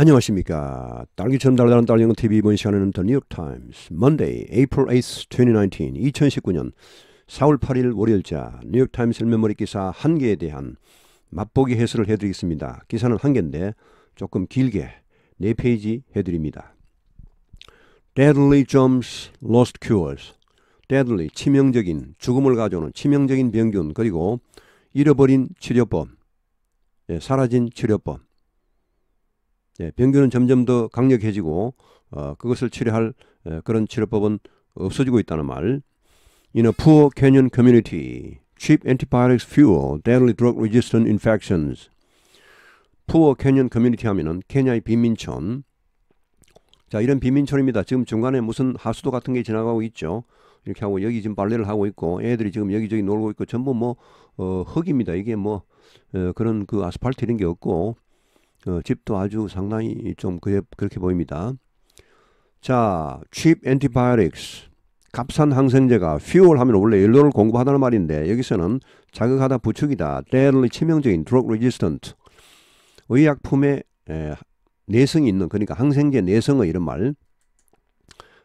안녕하십니까. 딸기처럼 달달한 딸기는 TV 이번 시간에는 The New York Times Monday, April 8th, 2019 2019년 4월 8일 월요일자 뉴욕 타임스 일면머리 기사 한 개에 대한 맛보기 해설을 해드리겠습니다. 기사는 한 개인데 조금 길게 네 페이지 해드립니다. Deadly germs, lost cures. Deadly 치명적인 죽음을 가져오는 치명적인 병균 그리고 잃어버린 치료법, 예, 사라진 치료법. 예, 병균은 점점 더 강력해지고 어, 그것을 치료할 예, 그런 치료법은 없어지고 있다는 말. In a poor Kenyan community, cheap antibiotics fuel deadly drug-resistant infections. Poor Kenyan community 하면은 케냐의 빈민촌. 자, 이런 빈민촌입니다. 지금 중간에 무슨 하수도 같은 게 지나가고 있죠. 이렇게 하고 여기 지금 빨래를 하고 있고 애들이 지금 여기저기 놀고 있고 전부 뭐 어, 흙입니다. 이게 뭐 어, 그런 그 아스팔트 이런 게 없고 어, 집도 아주 상당히 좀 그래, 그렇게 보입니다. 자, cheap antibiotics. 값싼 항생제가 fuel 하면 원래 연료를 공급하다는 말인데 여기서는 자극하다 부축이다. deadly 치명적인 drug resistant. 의약품에 에, 내성이 있는 그러니까 항생제 내성의 이런 말.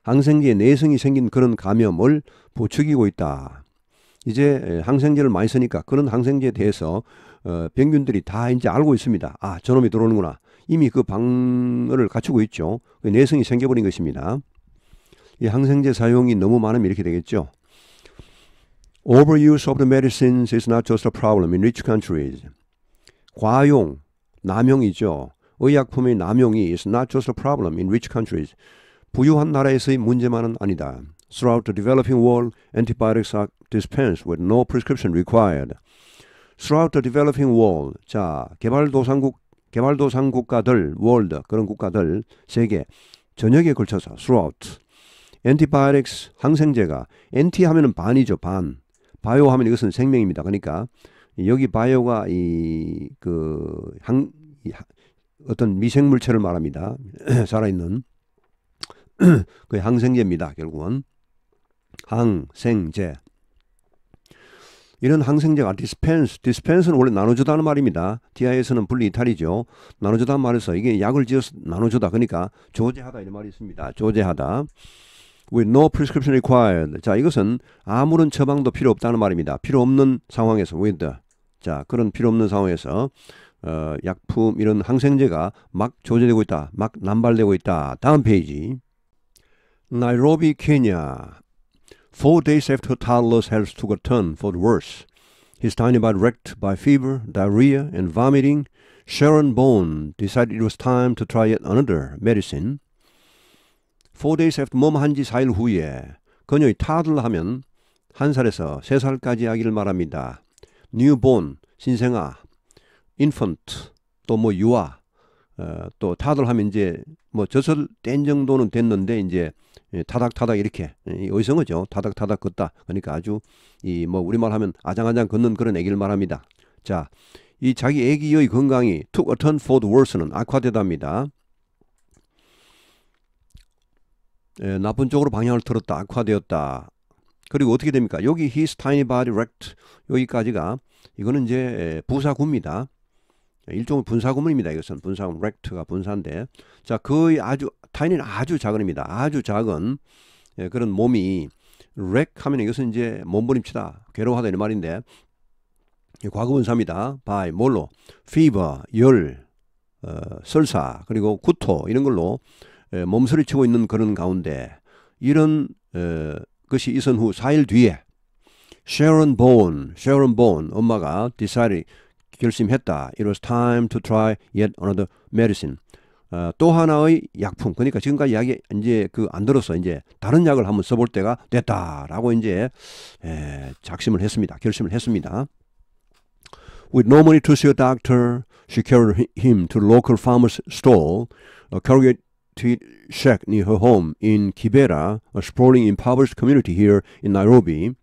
항생제 내성이 생긴 그런 감염을 부추기고 있다. 이제 항생제를 많이 쓰니까 그런 항생제에 대해서 어, 병균들이 다 이제 알고 있습니다. 아, 저놈이 들어오는구나. 이미 그 방어를 갖추고 있죠. 그 내성이 생겨버린 것입니다. 이 항생제 사용이 너무 많으면 이렇게 되겠죠. Overuse of the medicines is not just a problem in rich countries. 과용, 남용이죠. 의약품의 남용이 is not just a problem in rich countries. 부유한 나라에서의 문제만은 아니다. Throughout the developing world, antibiotics are dispensed with no prescription required. Throughout the developing world. 자, 개발도상국 개발도상 국가들, world 그런 국가들 세계 전역에 걸쳐서 throughout. antibiotics 항생제가 anti 하면은 반이죠, 반. 바이오 하면 이것은 생명입니다. 그러니까 여기 바이오가 이 그 항 어떤 미생 물체를 말합니다. 살아있는 그 항생제입니다. 결국은 항생제. 이런 항생제가 dispense, dispense는 원래 나눠주다는 말입니다. DIS는 분리 이탈이죠. 나눠주다 말에서 이게 약을 지어서 나눠주다. 그러니까 조제하다 이런 말이 있습니다. 조제하다. With no prescription required. 자, 이것은 아무런 처방도 필요 없다는 말입니다. 필요 없는 상황에서 with. 자, 그런 필요 없는 상황에서 어, 약품 이런 항생제가 막 조제되고 있다. 막 남발되고 있다. 다음 페이지. 나이로비 케냐 Four days after toddler's health took a turn for the worse, his tiny body wrecked by fever, diarrhea, and vomiting, Sharon Bone decided it was time to try yet another medicine. Four days after 몸한 지 4일 후에 그녀의 타들 하면 한 살에서 세 살까지 아기를 말합니다. newborn 신생아, infant 또 뭐 유아, 어, 또 타들 하면 이제 뭐 젖을 뗀 정도는 됐는데 이제 예, 타닥타닥 이렇게 의성어죠. 타닥타닥 걷다. 그러니까 아주 이 뭐 우리말 하면 아장아장 걷는 그런 애기를 말합니다. 자, 이 자기 애기의 건강이 took a turn for the worse는 악화되답니다. 에, 예, 나쁜 쪽으로 방향을 틀었다. 악화되었다. 그리고 어떻게 됩니까? 여기 his tiny body wracked 여기까지가 이거는 이제 부사구입니다. 일종의 분사구문입니다. 이것은 분사구문 wracked가 분사인데 자 거의 아주 tiny는 아주 작은입니다. 아주 작은 예, 그런 몸이 wrack 하면 이것은 이제 몸부림치다 괴로워하다 이런 말인데 과거분사입니다. by 뭘로 fever 열 어, 설사 그리고 구토 이런 걸로 예, 몸서리 치고 있는 그런 가운데 이런 어, 것이 있은 후 4일 뒤에 Sharon Bone, Sharon Bone 엄마가 decided 결심했다. It was time to try yet another medicine. 어, 또 하나의 약품. 그러니까 지금까지 약이 이제 그 안 들어서 이제 다른 약을 한번 써볼 때가 됐다라고 이제 에, 작심을 했습니다. 결심을 했습니다. With no money to see a doctor, she carried him to local farmer's stall, a corrugated shack near her home in Kibera, a sprawling impoverished community here in Nairobi.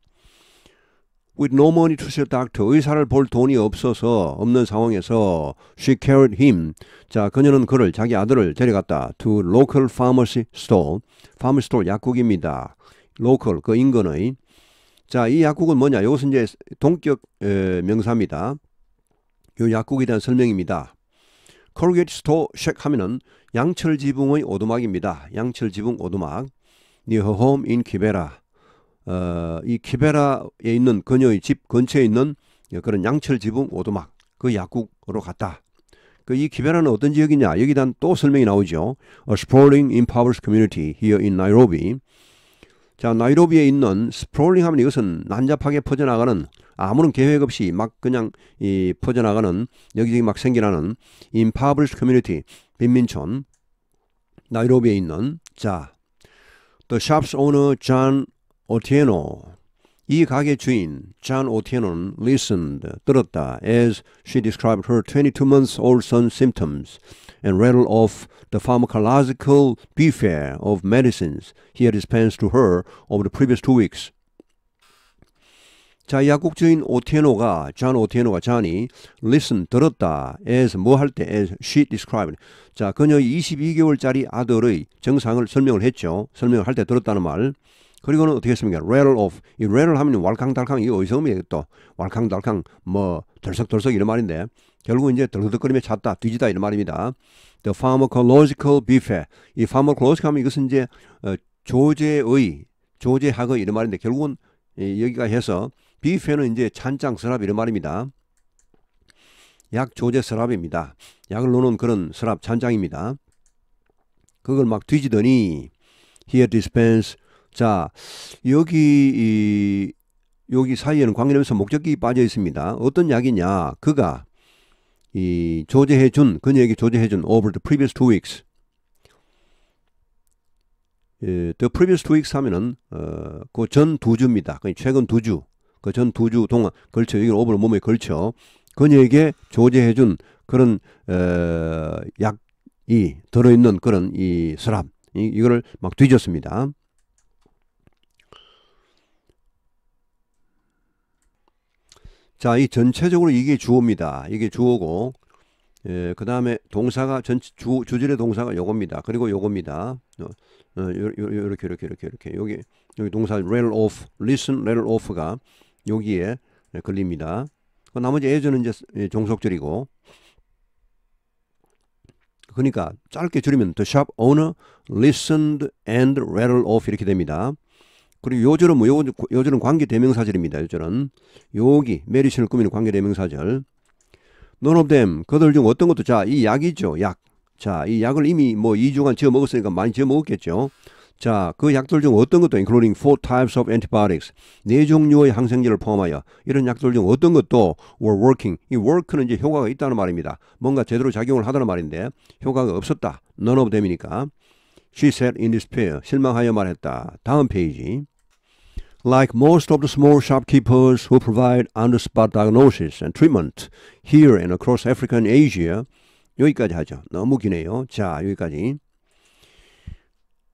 With no money to see a doctor. 의사를 볼 돈이 없어서 없는 상황에서 she carried him. 자, 그녀는 그를 자기 아들을 데려갔다. to local pharmacy store. pharmacy store 약국입니다. local 그 인근의 자, 이 약국은 뭐냐? 이것은 이제 동격 에, 명사입니다. 이 약국에 대한 설명입니다. Colgate Store Shack 하면은 양철 지붕의 오두막입니다. 양철 지붕 오두막. Home in Kibera. 어, 이 키베라에 있는 그녀의 집 근처에 있는 그런 양철 지붕 오두막 그 약국으로 갔다. 그 이 키베라는 어떤 지역이냐? 여기 단 또 설명이 나오죠. A sprawling impoverished community here in Nairobi. 자, 나이로비에 있는 스프롤링 하면 이것은 난잡하게 퍼져나가는 아무런 계획 없이 막 그냥 이 퍼져나가는 여기저기 막 생겨나는 impoverished community 빈민촌 나이로비에 있는 자, the shop's owner John Otieno 이 가게 주인 존 오티에노는 listened 들었다 as she described her 22 months old son's symptoms and rattled off the pharmacological buffet of medicines he had dispensed to her over the previous two weeks. 자, 약국 주인 오티에노가 존 오티에노가 존이 listen 들었다 as 뭐 할 때 as she described 자, 그녀의 22개월짜리 아들의 증상을 설명을 했죠. 설명을 할 때 들었다는 말. 그리고는 어떻게 했습니까? rattle off. 이 rattle 하면 왈캉달캉 이거 어디서 오면 또 왈캉달캉 뭐 덜썩덜썩 이런 말인데 결국 이제 덜덜거리며 찼다 뒤지다 이런 말입니다. The pharmacological buffet. 이 pharmacological 하면 이것은 이제 어, 조제의 조제학의 이런 말인데 결국은 이, 여기가 해서 buffet는 이제 찬장 서랍 이런 말입니다. 약 조제 서랍입니다. 약을 넣는 그런 서랍 찬장입니다. 그걸 막 뒤지더니 here dispense 자, 여기 이 여기 사이에는 관계되면서 목적이 빠져 있습니다. 어떤 약이냐? 그가 이 조제해 준 그녀에게 조제해 준 over the previous two weeks. 예, the previous two weeks 하면은 어, 그 전 두 주입니다. 그 최근 두 주. 그 전 두 주 동안 걸쳐 여기 오버를 몸에 걸쳐 그녀에게 조제해 준 그런 어, 약이 들어 있는 그런 이 서랍 이, 이거를 막 뒤졌습니다. 자, 이 전체적으로 이게 주어입니다. 이게 주어고, 예, 그 다음에 동사가 전 주, 주절의 동사가 요겁니다. 그리고 요겁니다. 어, 어, 요, 요, 요렇게, 이렇게, 이렇게, 이렇게. 여기, 여기 동사 rail off, listen, rail off가 여기에 걸립니다. 그 나머지 예전은 이제 예, 종속절이고, 그러니까 짧게 줄이면 the shop owner listened and rattled off 이렇게 됩니다. 그리고 요절은 뭐 요, 요절은 관계 대명사절입니다. 요절은 여기 메리신을 꾸미는 관계 대명사절. None of them 그들 중 어떤 것도 자 이 약이죠 약. 자 이 약을 이미 뭐 2주간 지어 먹었으니까 많이 지어 먹었겠죠. 자, 그 약들 중 어떤 것도 including four types of antibiotics 네 종류의 항생제를 포함하여 이런 약들 중 어떤 것도 were working 이 work는 이제 효과가 있다는 말입니다. 뭔가 제대로 작용을 하다는 말인데 효과가 없었다. none of them이니까 she said in despair 실망하여 말했다. 다음 페이지 Like most of the small shopkeepers who provide on-the-spot diagnosis and treatment here and across Africa and Asia, 여기까지 하죠. 너무 기네요. 자, 여기까지.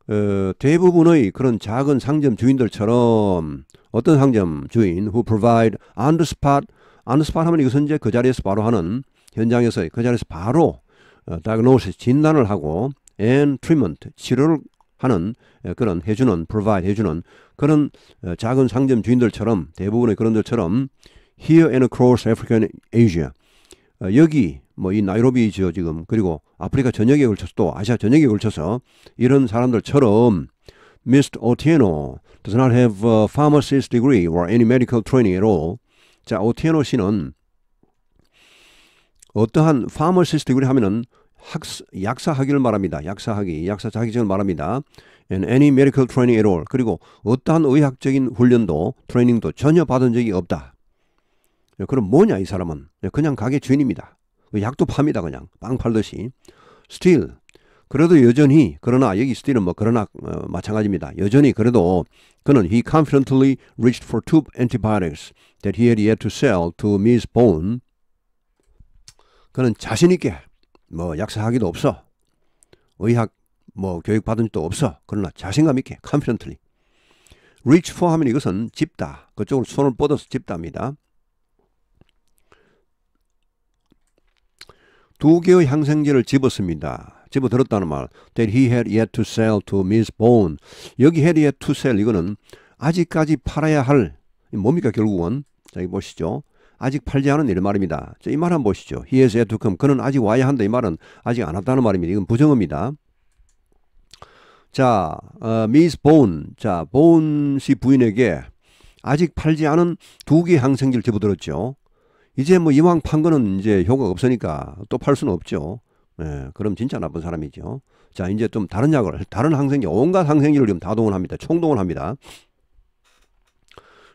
어, 대부분의 그런 작은 상점 주인들처럼 어떤 상점 주인 who provide on-the-spot, on-the-spot 하면 이것은 이제 그 자리에서 바로 하는 현장에서 그 자리에서 바로 어, diagnosis 진단을 하고 and treatment 치료를 하는 그런 해주는 provide 해주는 그런 작은 상점 주인들처럼 대부분의 그런들처럼 here and across Africa and Asia 여기 뭐 이 나이로비죠 지금 그리고 아프리카 전역에 걸쳐서 또 아시아 전역에 걸쳐서 이런 사람들처럼 Mr. Otieno does not have a pharmacist degree or any medical training at all. 자, 오티에노 씨는 어떠한 pharmacist degree 하면은 학, 약사 학위를 말합니다. 약사 학위, 약사 자격증을 말합니다. And any medical training at all. 그리고 어떠한 의학적인 훈련도 트레이닝도 전혀 받은 적이 없다. 그럼 뭐냐 이 사람은 그냥 가게 주인입니다. 약도 팝니다 그냥 빵 팔듯이. Still 그래도 여전히 그러나 여기 still은 뭐 그러나 어, 마찬가지입니다. 여전히 그래도 그는 he confidently reached for two antibiotics that he had yet to sell to Miss Bone. 그는 자신 있게 뭐 약사학위도 없어. 의학 뭐 교육 받은 적도 없어. 그러나 자신감 있게 confidently. reach for 하면 이것은 집다. 그쪽으로 손을 뻗어서 집답니다. 두 개의 항생제를 집었습니다. 집어들었다는 말. That he had yet to sell to Miss Bone. 여기 had yet to sell 이거는 아직까지 팔아야 할 뭡니까 결국은? 자, 여기 보시죠. 아직 팔지 않은 이런 말입니다. 자, 이말 한번 보시죠. He has yet to come. 그는 아직 와야 한다. 이 말은 아직 안 왔다는 말입니다. 이건 부정어입니다. 자, 어, Miss Bone. 자, Bone 씨 부인에게 아직 팔지 않은 두 개의 항생제를 집어들었죠. 이제 뭐 이왕 판 거는 이제 효과가 없으니까 또 팔 수는 없죠. 예, 그럼 진짜 나쁜 사람이죠. 자, 이제 좀 다른 약을, 다른 항생제, 온갖 항생제를 지금 다 동원 합니다. 총동원 합니다.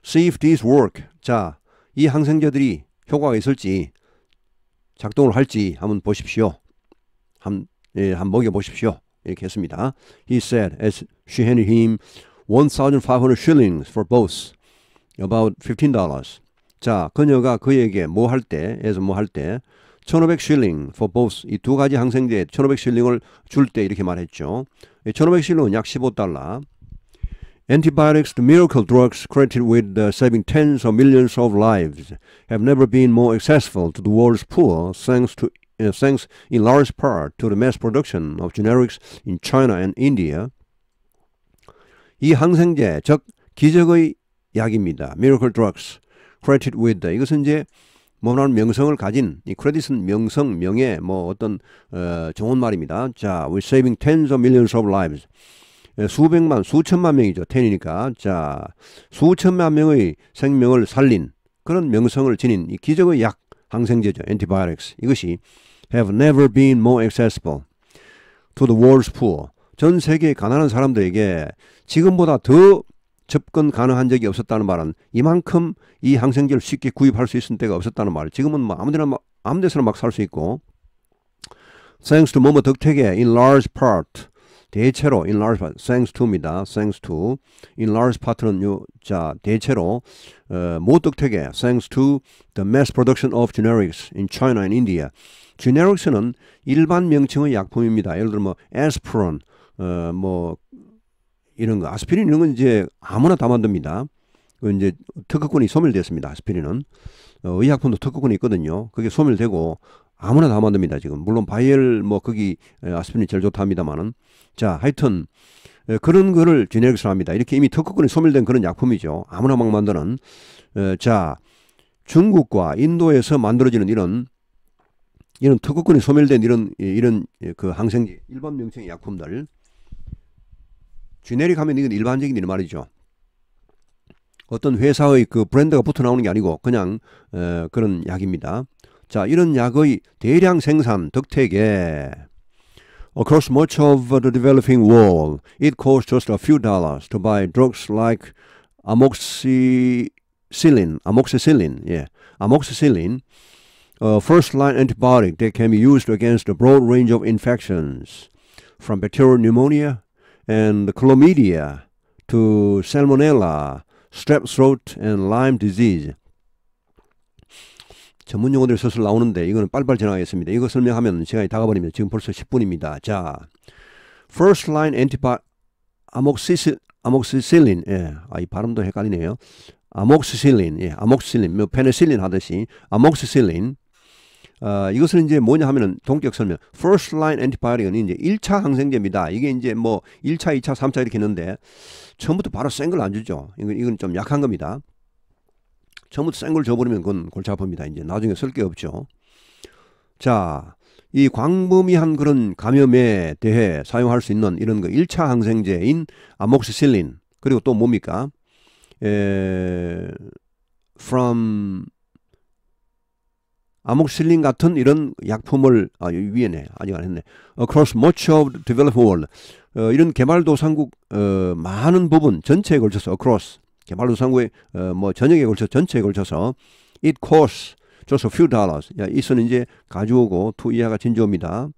See if these work. 자, 이 항생제들이 효과가 있을지, 작동을 할지 한번 보십시오. 한, 예, 한번 먹여 보십시오. 이렇게 했습니다. He said, as she handed him 1,500 shillings for both, about $15. 자, 그녀가 그에게 뭐 할 때, 에서 뭐 할 때, 1500 shilling for both 이 두 가지 항생제 1500 shilling을 줄 때 이렇게 말했죠. 1500 shilling은 약 15달러. Antibiotics, the miracle drugs credited with uh, saving tens of millions of lives, have never been more accessible to the world's poor thanks to uh, thanks in large part to the mass production of generics in China and India. 이 항생제, 즉 기적의 약입니다. Miracle drugs credited with 이것은 이제 뭐라는 명성을 가진 이 크레딧은 명성, 명예, 뭐 어떤 어, 좋은 말입니다. 자, we're saving tens of millions of lives. 수백만, 수천만 명이죠. 텐이니까. 자, 수천만 명의 생명을 살린 그런 명성을 지닌 이 기적의 약 항생제죠. antibiotics. 이것이 have never been more accessible to the world's poor. 전 세계 가난한 사람들에게 지금보다 더 접근 가능한 적이 없었다는 말은 이만큼 이 항생제를 쉽게 구입할 수 있는 때가 없었다는 말. 지금은 뭐 아무데나 아무 데서나 막 살 수 있고. Thanks to 뭐뭐 덕택에 in large part 대체로 in large part thanks to입니다. thanks to in large part는 요, 자 대체로 어, 모 덕택에 thanks to the mass production of generics in China and India. generics는 일반 명칭의 약품입니다. 예를 들어 뭐 aspirin 어, 뭐 이런 거 아스피린 이런 건 이제 아무나 다 만듭니다. 그 이제 특허권이 소멸됐습니다. 아스피린은 어, 의약품도 특허권이 있거든요. 그게 소멸되고 아무나 다 만듭니다. 지금 물론 바이엘 뭐 거기 아스피린이 제일 좋답니다만은 자 하여튼 그런 거를 generics로 합니다. 이렇게 이미 특허권이 소멸된 그런 약품이죠. 아무나 막 만드는 자 중국과 인도에서 만들어지는 이런 이런 특허권이 소멸된 이런 이런 그 항생제 일반 명칭의 약품들 generic 하면 이건 일반적인 일 말이죠. 어떤 회사의 그 브랜드가 붙어 나오는 게 아니고 그냥 어, 그런 약입니다. 자, 이런 약의 대량 생산 덕택에 across much of the developing world, it costs just a few dollars to buy drugs like amoxicillin, amoxicillin, yeah, amoxicillin, a first-line antibiotic that can be used against a broad range of infections, from bacterial pneumonia and chlamydia to salmonella, strep throat and Lyme disease. 전문 용어들 서술 나오는데 이거는 빨리빨리 지나가겠습니다. 이거 설명하면 시간이 다가버립니다. 지금 벌써 10분입니다. 자, first line antibi 아목시실 아목시실린 예. 아, 이 발음도 헷갈리네요. 아목시실린 예. 아목시실린 뭐 페니실린 하듯이 아목시실린 어, 이것은 이제 뭐냐 하면은 동격 설명. first line antibiotic은 이제 1차 항생제입니다. 이게 이제 뭐 1차, 2차, 3차 이렇게 있는데 처음부터 바로 센 걸 안 주죠. 이건, 이건 좀 약한 겁니다. 처음부터 센걸 줘버리면 그건 골치 아픕니다. 이제 나중에 쓸 게 없죠. 자, 이 광범위한 그런 감염에 대해 사용할 수 있는 이런 거 1차 항생제인 아목시실린 그리고 또 뭡니까? 에, from 아목실린 같은 이런 약품을 아 위에네 아직 안 했네. Across much of developing world 어, 이런 개발도상국 어, 많은 부분 전체에 걸쳐서 across 개발도상국의 어, 뭐 전역에 걸쳐 전체에 걸쳐서 it costs just a few dollars. 자, it은 이제 가주어고 to 이하가 진주어입니다.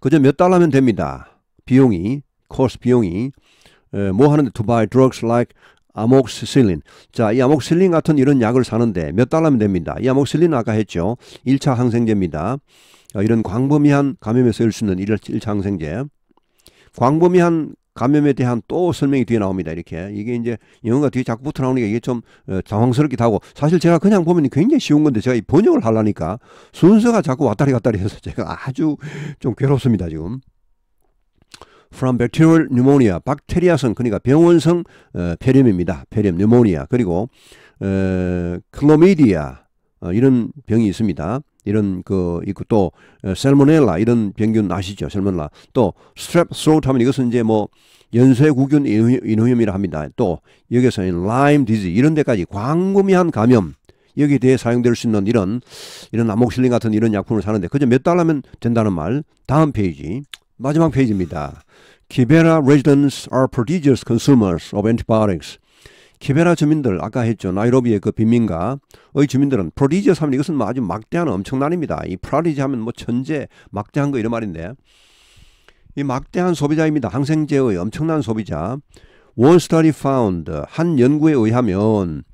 그저 몇 달러면 됩니다. 비용이 cost 비용이 에, 뭐 하는데 to buy drugs like amoxicillin. 자, 이 아목실린 같은 이런 약을 사는데 몇 달러면 됩니다. 이 아목실린 아까 했죠. 1차 항생제입니다. 어, 이런 광범위한 감염에 쓰일 수 있는 1차 항생제. 광범위한 감염에 대한 또 설명이 뒤에 나옵니다. 이렇게 이게 이제 영어가 뒤에 자꾸 붙어 나오니까 이게 좀 어, 당황스럽기도 하고 사실 제가 그냥 보면 굉장히 쉬운 건데 제가 이 번역을 하려니까 순서가 자꾸 왔다리 갔다리 해서 제가 아주 좀 괴롭습니다 지금. from bacterial pneumonia, 박테리아성 그러니까 병원성 어, 폐렴입니다. 폐렴 pneumonia 그리고 에, chlamydia 어, 이런 병이 있습니다. 이런 그 있고 또 어, salmonella 이런 병균 아시죠? salmonella 또 strep throat 하면 이것은 이제 뭐 연쇄구균 인후염이라 합니다. 또 여기서 Lyme disease 이런 데까지 광범위한 감염 여기에 대해 사용될 수 있는 이런 이런 아목실린 같은 이런 약품을 사는데 그저 몇 달러면 된다는 말. 다음 페이지 마지막 페이지입니다. 키베라 residents are prodigious consumers of antibiotics. 키베라 주민들 아까 했죠 나이로비의 그 빈민가의 주민들은 프로디지어스 하면 이것은 뭐 아주 막대한 엄청난입니다. 이 프로디지 하면 뭐 천재 막대한 거 이런 말인데 이 막대한 소비자입니다. 항생제의 엄청난 소비자. One study found 한 연구에 의하면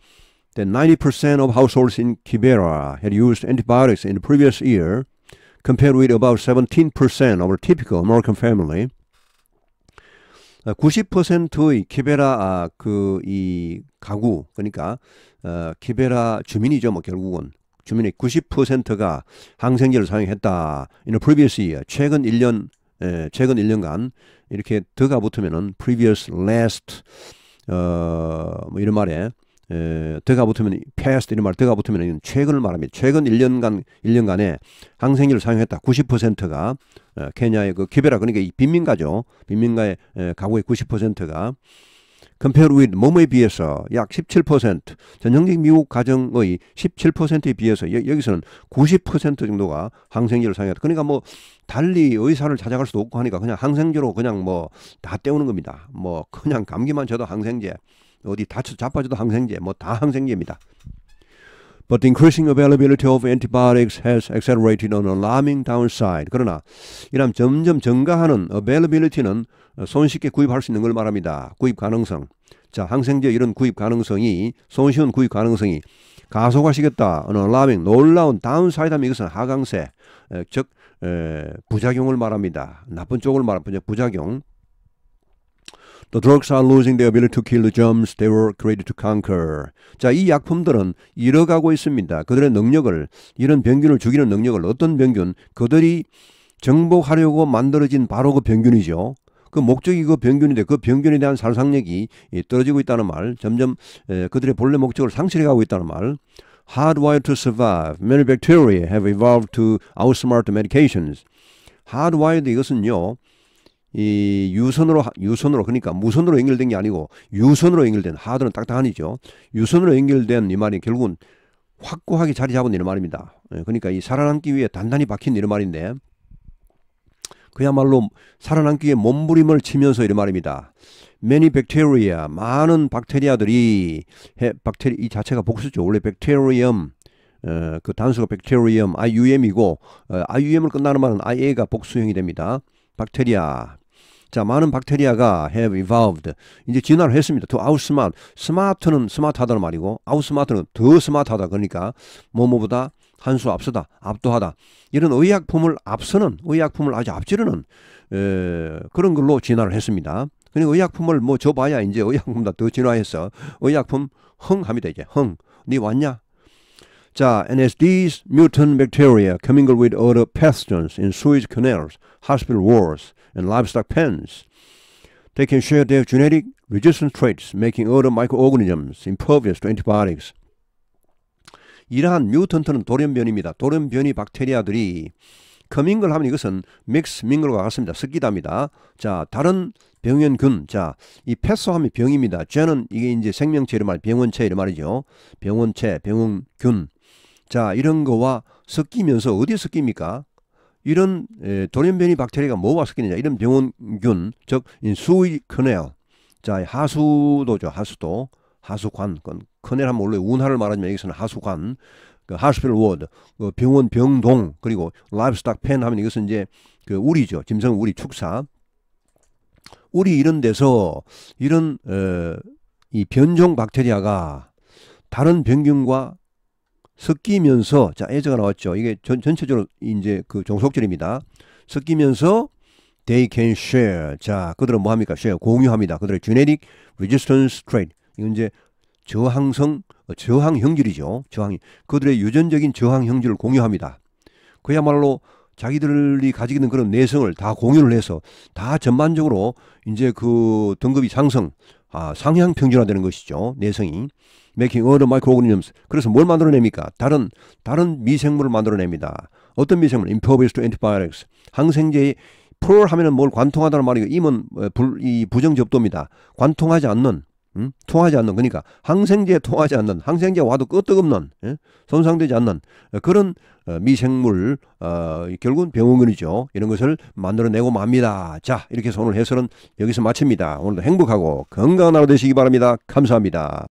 that 90% of households in Kibera had used antibiotics in the previous year compared with about 17% of a typical American family. 90%의 키베라 아, 그이 가구 그러니까 어, 키베라 주민이죠 뭐 결국은 주민의 90%가 항생제를 사용했다. in previous year 최근 1년 에, 최근 1년간 이렇게 더가 붙으면은 previous last 어 뭐 이런 말에 에, 더가 붙으면 past 이런 말 더가 붙으면 최근을 말합니다. 최근 1년간 1년간에 항생제를 사용했다. 90%가 어, 케냐의 그 키베라 그러니까 이 빈민가죠. 빈민가의 에, 가구의 90%가 compared with 몸에 비해서 약 17% 전형적인 미국 가정의 17%에 비해서 여, 기서는 90% 정도가 항생제를 사용했다. 그러니까 뭐 달리 의사를 찾아갈 수도 없고 하니까 그냥 항생제로 그냥 뭐 다 때우는 겁니다. 뭐 그냥 감기만 져도 항생제 어디 다쳐 자빠져도 항생제 뭐 다 항생제입니다. But the increasing availability of antibiotics has accelerated an alarming downside. 그러나 이런 점점 증가하는 availability는 손쉽게 구입할 수 있는 걸 말합니다. 구입 가능성. 자, 항생제 이런 구입 가능성이 손쉬운 구입 가능성이 가속화시켰다. 어느 alarming 놀라운 downside 하면 이것은 하강세, 즉 에, 부작용을 말합니다. 나쁜 쪽을 말하면 부작용. The drugs are losing their ability to kill the germs they were created to conquer. 자, 이 약품들은 잃어가고 있습니다. 그들의 능력을, 이런 병균을 죽이는 능력을 어떤 병균? 그들이 정복하려고 만들어진 바로 그 병균이죠. 그 목적이 그 병균인데 그 병균에 대한 살상력이 떨어지고 있다는 말, 점점 에, 그들의 본래 목적을 상실해 가고 있다는 말. Hardwired to survive. Many bacteria have evolved to outsmart medications. Hardwired 이것은요. 이 유선으로 유선으로 그러니까 무선으로 연결된 게 아니고 유선으로 연결된 하드는 딱딱하니죠. 유선으로 연결된 이 말이 결국은 확고하게 자리 잡은 이런 말입니다. 예, 그러니까 이 살아남기 위해 단단히 박힌 이런 말인데 그야말로 살아남기 위해 몸부림을 치면서 이런 말입니다. many bacteria 많은 박테리아들이 해, 박테리 이 자체가 복수죠. 원래 bacterium 어, 그 단수가 bacterium IUM이고 어, IUM을 끝나는 말은 IA가 복수형이 됩니다. 박테리아 자, 많은 박테리아가 have evolved. 이제 진화를 했습니다. to outsmart. 스마트는 스마트하다는 말이고, outsmart는 더 스마트하다. 그러니까, 뭐뭐보다 한 수 앞서다, 압도하다. 이런 의약품을 앞서는, 의약품을 아주 앞지르는, 에, 그런 걸로 진화를 했습니다. 그러니까 의약품을 뭐 줘봐야 이제 의약품보다 더 진화해서 의약품 흥 합니다, 이제. 흥. 니 왔냐? 자, and as these mutant bacteria commingle with other pathogens in sewage canals, hospital wards, and livestock pens, they can share their genetic resistance traits, making other microorganisms impervious to antibiotics. 이러한 뮤턴트는 돌연변입니다. 돌연변이 박테리아들이 커밍글 하면 이것은 믹스 밍글과 같습니다. 섞이답니다. 자, 다른 병원균. 자, 이 패소하면 병입니다. 쟤는 이게 이제 생명체 이런 말, 병원체 이런 말이죠. 병원체, 병원균. 자, 이런 거와 섞이면서 어디에 섞입니까? 이런 에, 돌연변이 박테리아가 뭐와 섞이느냐? 이런 병원균, 즉 sewage canal. 자, 하수도죠. 하수도. 하수관. canal 하면 원래 운하를 말하지만 여기서는 하수관. 그 hospital ward, 그 병원 병동, 그리고 livestock pen 하면 이것은 이제 그 우리죠. 짐승 우리 축사. 우리 이런 데서 이런 어, 이 변종 박테리아가 다른 병균과 섞이면서 자 애저가 나왔죠. 이게 전, 전체적으로 이제 그 종속절입니다. 섞이면서 they can share. 자 그들은 뭐 합니까? share 공유합니다. 그들의 genetic resistance trait. 이건 이제 저항성 저항 형질이죠. 저항 그들의 유전적인 저항 형질을 공유합니다. 그야말로 자기들이 가지고 있는 그런 내성을 다 공유를 해서 다 전반적으로 이제 그 등급이 상승, 아, 상향 평준화되는 것이죠. 내성이. Making other microorganisms. 그래서 뭘 만들어냅니까? 다른 다른 미생물을 만들어냅니다. 어떤 미생물? impervious to antibiotics. 항생제에 풀 하면은 뭘 관통하다는 말이고 임은 어, 불, 이 부정 접도입니다. 관통하지 않는 음? 통하지 않는 그러니까 항생제에 통하지 않는 항생제 와도 끄떡없는 예? 손상되지 않는 어, 그런 어, 미생물 어, 결국은 병원근이죠 이런 것을 만들어내고 맙니다 자 이렇게 해서 오늘 해설은 여기서 마칩니다 오늘도 행복하고 건강한 하루 되시기 바랍니다 감사합니다